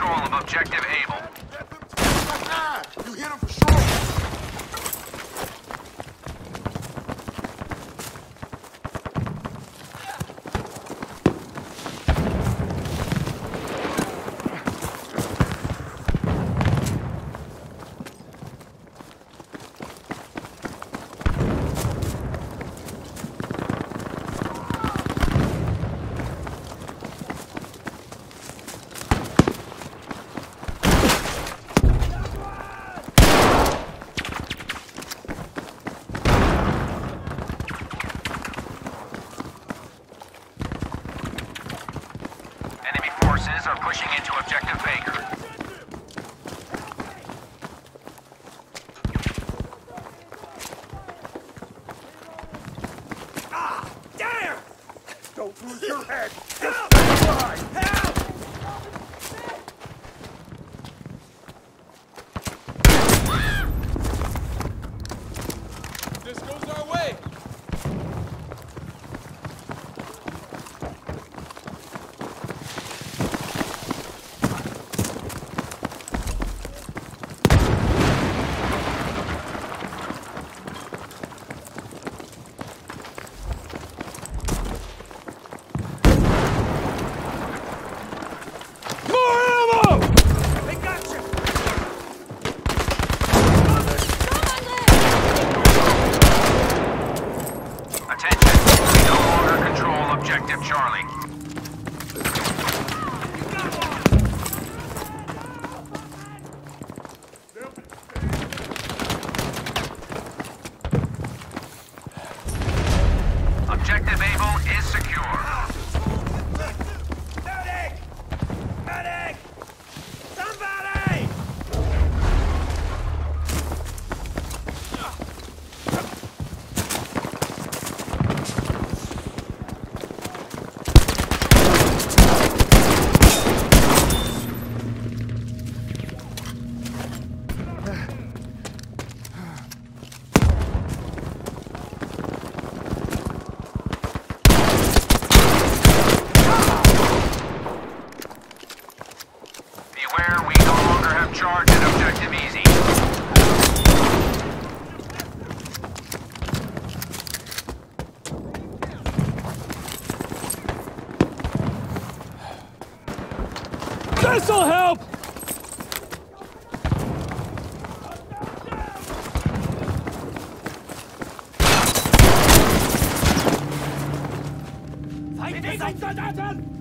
control of Objective Able. Forces are pushing into objective Baker. Ah, damn! Don't lose your head. Just stay alive. Help! This goes our way. They got you. Attention, we no longer control objective Charlie. Objective Able is secure. Beware, we no longer have charge at objective Easy. This'll help. Feindliche Soldaten!